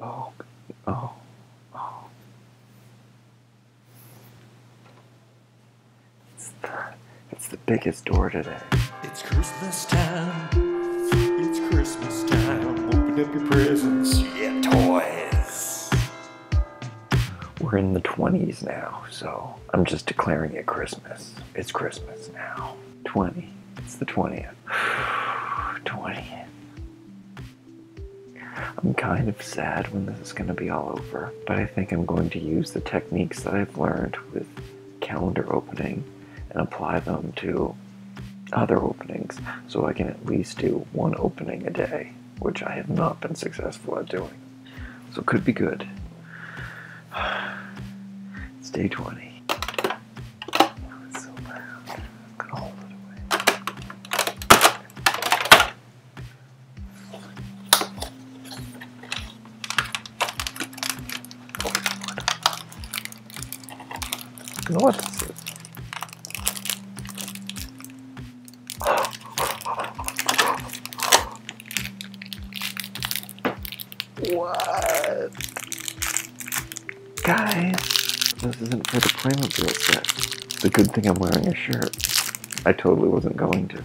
Oh, oh, oh. It's the, it's the biggest door today. It's Christmas time. It's Christmas time. Open up your presents. Yeah, toys. We're in the 20s now, so I'm just declaring it Christmas. It's Christmas now. 20. It's the 20th. 20. I'm kind of sad when this is going to be all over, but I think I'm going to use the techniques that I've learned with calendar opening and apply them to other openings so I can at least do one opening a day, which I have not been successful at doing. So it could be good. It's day 20. What this? What? Guys, this isn't for the Playmobil set. It's a good thing I'm wearing a shirt. I totally wasn't going to.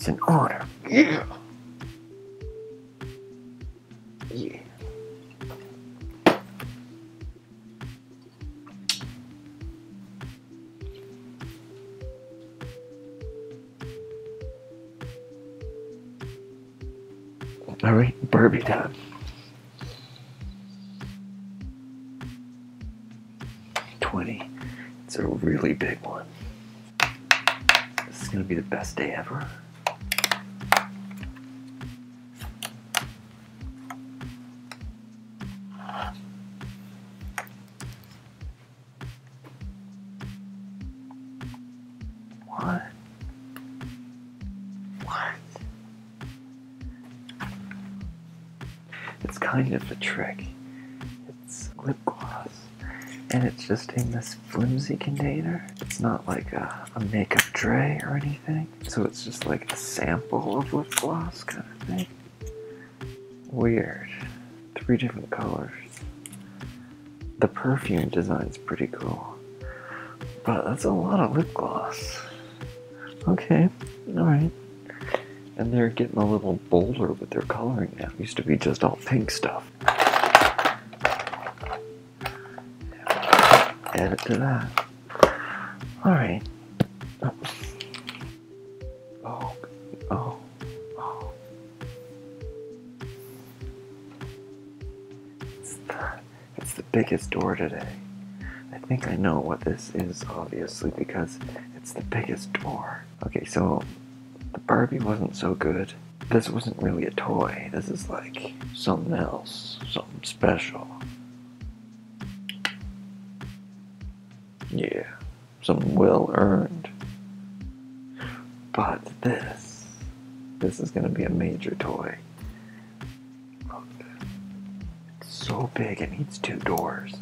It's an honor. Yeah. Yeah. All right, Barbie time. Twenty. It's a really big one. This is gonna be the best day ever. What? What? It's kind of a trick. It's lip gloss. And it's just in this flimsy container. It's not like a, a makeup tray or anything. So it's just like a sample of lip gloss kind of thing. Weird. Three different colors. The perfume design's pretty cool. But that's a lot of lip gloss. Okay, alright. And they're getting a little bolder with their coloring now. Used to be just all pink stuff. Add it to that. Alright. Oh. Oh. Oh. It's the, it's the biggest door today. I think I know what this is, obviously, because it's the biggest door. Okay, so the Barbie wasn't so good. This wasn't really a toy. This is like something else, something special. Yeah, something well earned. But this, this is gonna be a major toy. Look, it's so big it needs two doors.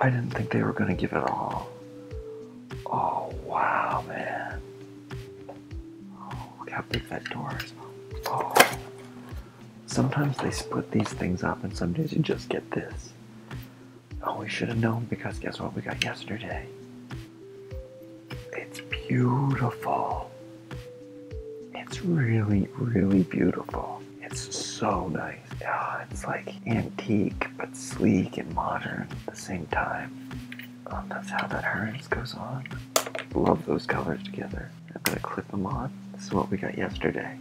I didn't think they were gonna give it all. Oh wow, man. Oh, look how big that door is. Oh. Sometimes they split these things up and some days you just get this. Oh, we should have known because guess what we got yesterday? It's beautiful. It's really, really beautiful. It's so nice. It's like antique but sleek and modern at the same time. Oh, that's how that harness goes on. Love those colors together. I'm gonna clip them on. This is what we got yesterday.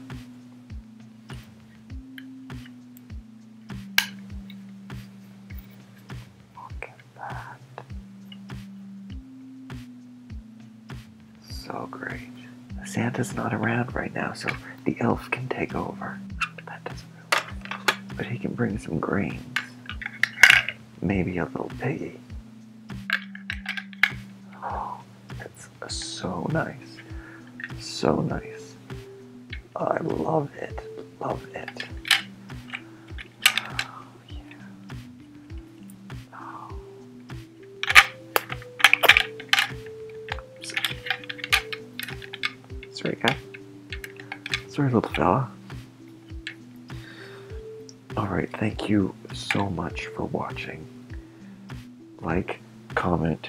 Look at that. So great. Santa's not around right now, so the elf can take over. But he can bring some grains. maybe a little piggy. Oh, it's so nice. So nice. I love it. Love it. Oh. Oh. Sorry, guy. Sorry, little fella. Alright, thank you so much for watching. Like, comment,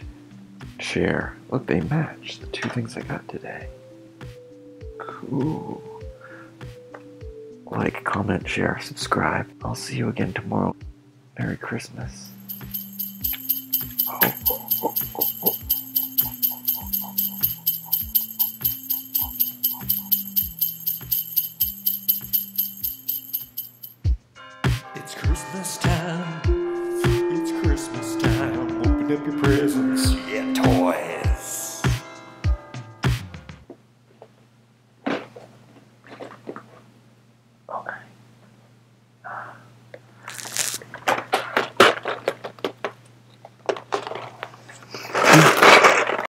share. Look, they match the two things I got today. Cool. Like, comment, share, subscribe. I'll see you again tomorrow. Merry Christmas. Oh, oh, oh, oh, oh. Christmas time. It's Christmas time. Open up your presents. Yeah, toys.